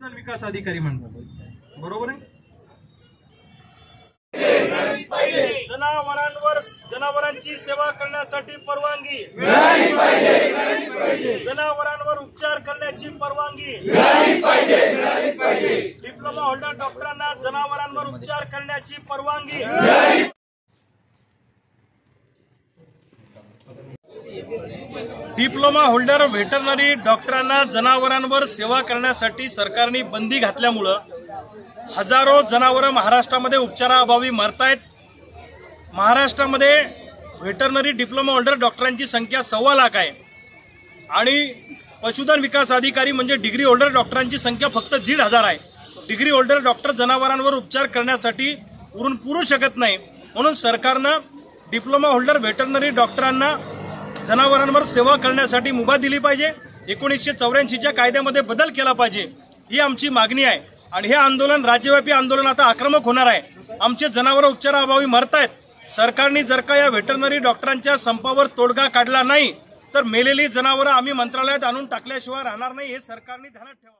पशुधन विकास अधिकारी म्हणतात. बरोबर आहे? जनावरांवर जनावरांची सेवा करण्यासाठी परवानगी. जनावरांवर उपचार करण्याची परवानगी. डिप्लोमा होल्डर डॉक्टरांना जनावरांवर उपचार करण्याची परवानगी. डिप्लोमा होल्डर व्हेटरनरी डॉक्टरांना जनावरांवर सेवा करण्यासाठी सरकारने बंदी घातल्यामुळं हजारो जनावरं महाराष्ट्रामध्ये उपचाराअभावी मरतायत. महाराष्ट्रामध्ये व्हेटरनरी डिप्लोमा होल्डर डॉक्टरांची संख्या सव्वा लाख आहे. आणि पशुधन विकास अधिकारी म्हणजे डिग्री होल्डर डॉक्टरांची संख्या फक्त दीड हजार आहे. डिग्री होल्डर डॉक्टर जनावरांवर उपचार करण्यासाठी उरून पुरू शकत नाही. म्हणून सरकारनं डिप्लोमा होल्डर व्हेटरनरी डॉक्टरांना जनावरांवर सेवा करण्यासाठी मुभा दिली पाहिजे. एकोणीसशे चौऱ्याऐंशीच्या कायद्यामध्ये बदल केला पाहिजे. ही आमची मागणी आहे. आणि हे आंदोलन राज्यव्यापी आंदोलन आता आक्रमक होणार आहे. आमचे जनावर उपचाराअभावी मरतायत. सरकारने जर का या व्हेटरनरी डॉक्टरांच्या संपावर तोडगा काढला नाही तर मेलेली जनावरं आम्ही मंत्रालयात आणून टाकल्याशिवाय राहणार नाही हे सरकारने ध्यानात ठेवा